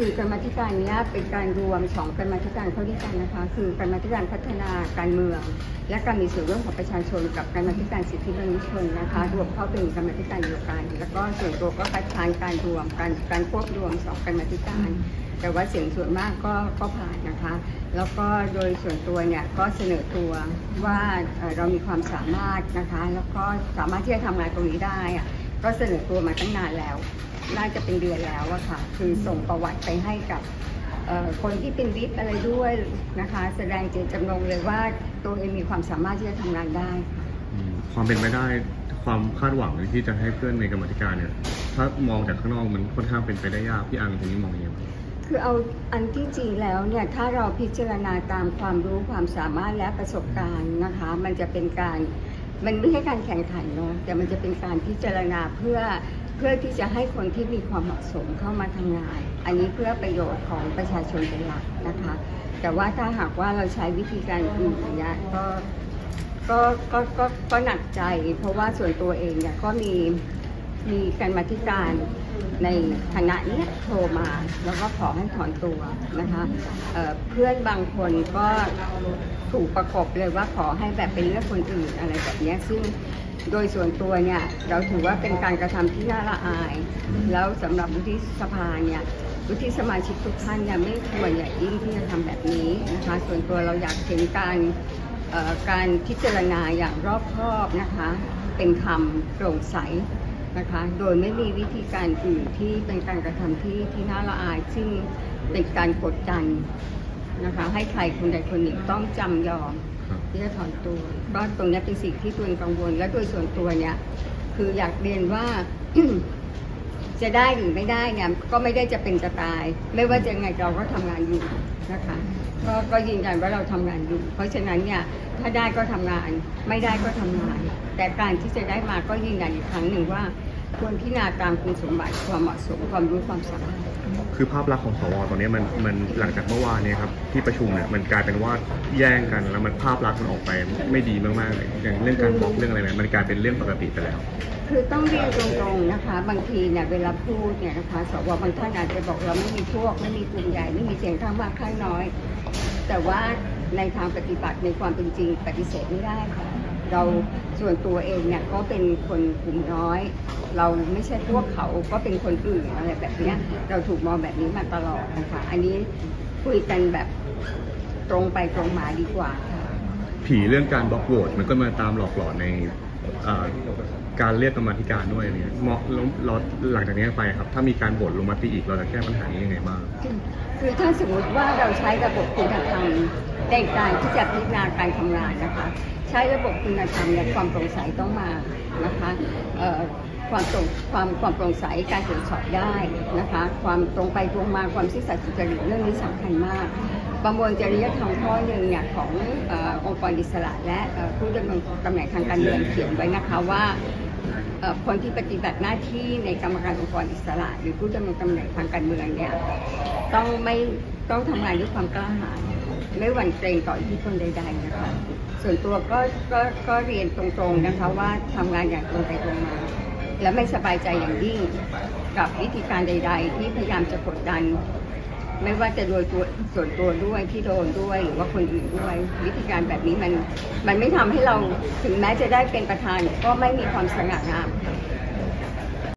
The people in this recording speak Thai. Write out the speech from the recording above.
คือกรรมธิการเนี้ยเป็นการรวมสองกรรมธิการเข้าด้วยกันนะคะ คือกรรมธิการพัฒนาการเมือง และการมีส่วนร่วมของประชาชน กับกรรมธิการสิทธิมนุษยชนนะคะรวมเข้าเป็นกรรมธิการเดียวกัน แล้วก็ส่วนตัวก็คัดค้านการรวมการการควบรวมสองกรรมธิการ แต่ว่าเสียงส่วนมากก็ก็ผ่านนะคะ แล้วก็โดยส่วนตัวเนี่ยก็เสนอตัวว่าเรามีความสามารถนะคะ แล้วก็สามารถที่จะทำงานตรงนี้ได้ก็เสนอตัวมาตั้งนานแล้ว น่าจะเป็นเดือนแล้วอะค่ะ คือส่งประวัติไปให้กับเอ่อคนที่เป็นวิทย์อะไรด้วยนะคะ แสดงเจตจำนงเลยว่าตัวเองมีความสามารถที่จะทำงานได้ค่ะอืมความเป็นไปได้ความคาดหวังที่จะให้เพื่อนในกรรมาธิการเนี่ย ถ้ามองจากข้างนอกมันค่อนข้างเป็นไปได้ยากพี่อังตรงนี้มองยังไงบ้างคือเอาอันที่จริงแล้วเนี่ยถ้าเราพิจารณาตามความรู้ความสามารถและประสบการณ์นะคะ มันจะเป็นการมันไม่ใช่การแข่งขันเนาะแต่มันจะเป็นการพิจารณาเพื่อ เพื่อที่จะให้คนที่มีความเหมาะสมเข้ามาทำงาน อันนี้เพื่อประโยชน์ของประชาชนเป็นหลักนะคะ แต่ว่าถ้าหากว่าเราใช้วิธีการอื่นอย่างนี้ก็ก็ก็ก็ก็หนักใจ เพราะว่าส่วนตัวเองเนี่ยก็มีมีการมาธิการในคณะเนี้ยโทรมา แล้วก็ขอให้ถอนตัวนะคะเเพื่อนบางคนก็ถูกประกบเลยว่าขอให้แบบเป็นเรื่องคนอื่นอะไรแบบนี้ซึ่ง โดยส่วนตัวเนี่ยเราถือว่าเป็นการกระทำที่น่าละอาย แล้วสำหรับวุฒิสภาเนี่ยวุฒิสมาชิกทุกท่านเนี่ยไม่ควรอย่างยิ่งที่จะทำแบบนี้นะคะส่วนตัวเราอยากเห็นการเอ่อการพิจารณาอย่างรอบคอบนะคะ เป็นธรรมโปร่งใสนะคะ โดยไม่มีวิธีการอื่นที่เป็นการกระทำที่ที่น่าละอาย ซึ่งเป็นการกดดันนะคะ ให้ใครคนใดคนหนึ่งต้องจำยอมครับ ที่จะถอนตัวก็ตรงนี้เป็นสิ่งที่ตัวเองกังวล และโดยส่วนตัวเนี่ยคืออยากเรียนว่าจะได้หรือไม่ได้เนี่ยก็ไม่ได้จะเป็นจะตาย ไม่ว่าจะยังไงเราก็ทำงานอยู่นะคะก็ก็ยืนยันว่าเราทำงานอยู่ เพราะฉะนั้นเนี่ยถ้าได้ก็ทำงาน ไม่ได้ก็ทำงาน แต่การที่จะได้มาก็ยืนยันอีกครั้งหนึ่งว่า ควรพิจารณาตามคุณสมบัติความเหมาะสมความรู้ความสามารถ คือภาพลักษณ์ของสวตอนนี้มันมันหลังจากเมื่อวานเนี่ยครับที่ประชุมเนี่ยมันกลายเป็นว่าแย่งกันแล้วมันภาพลักษณ์มันออกไปไม่ดีมากๆเลยอย่างเรื่องการบอกเรื่องอะไรเนี่ยมันกลายเป็นเรื่องปกติไปแล้ว คือต้องเรียนตรงๆนะคะ บางทีเนี่ยเวลาพูดเนี่ยนะคะสวบางท่านอาจจะบอกเราไม่มีพวกไม่มีกลุ่มใหญ่ไม่มีเสียงข้างมากข้างน้อย แต่ว่าในทางปฏิบัติในความเป็นจริงปฏิเสธไม่ได้ค่ะ เราส่วนตัวเองเนี่ยก็เป็นคนกลุ่มน้อย เราไม่ใช่พวกเขาก็เป็นคนอื่นอะไรแบบเนี้ยเราถูกมองแบบนี้มาตลอดนะคะอันนี้คุยกันแบบตรงไปตรงมาดีกว่าค่ะ ผีเรื่องการบล็อกโหวตมันก็มาตามหลอกหลอนในอ่อ การเรียกกรรมาธิการด้วยเนี่ยเหมาะแล้วเราหลังจากนี้ไปครับ ถ้ามีการโหวตลงมติอีกเราจะแก้ปัญหานี้ยังไงบ้าง คือถ้าสมมติว่าเราใช้ระบบคุณธรรมในการที่จะพิจารณาการทำงานนะคะ ใช้ระบบคุณธรรมเนี่ยความโปร่งใสต้องมานะคะเอ่อความตรงความความโปร่งใสการตรวจสอบได้นะคะ ความตรงไปตรงมาความซื่อสัตย์สุจริตเรื่องนี้สำคัญมาก ประมวลจริยธรรมข้อหนึ่งเนี่ยขององค์กรอิสระ และผู้ดำรงตำแหน่งทางการเมืองเขียนไว้นะคะว่า คนที่ปฏิบัติหน้าที่ในกรรมการองค์กรอิสระ หรือผู้ดำรงตำแหน่งทางการเมืองเนี่ยต้องไม่ต้องทำงานด้วยความกล้าหาญไม่หวั่นเกรงต่ออิทธิพลใด ๆ นะคะ ส่วนตัวก็ก็ก็เรียนตรงๆนะคะว่าทำงานอย่างตรงไปตรงมา และไม่สบายใจอย่างยิ่งกับวิธีการใด ๆ ที่พยายามจะกดดัน ไม่ว่าจะโดยตัวส่วนตัวด้วยที่โดนด้วยหรือว่าคนอื่นด้วย วิธีการแบบนี้มันมันไม่ทำให้เราถึงแม้จะได้เป็นประธานก็ไม่มีความสง่างาม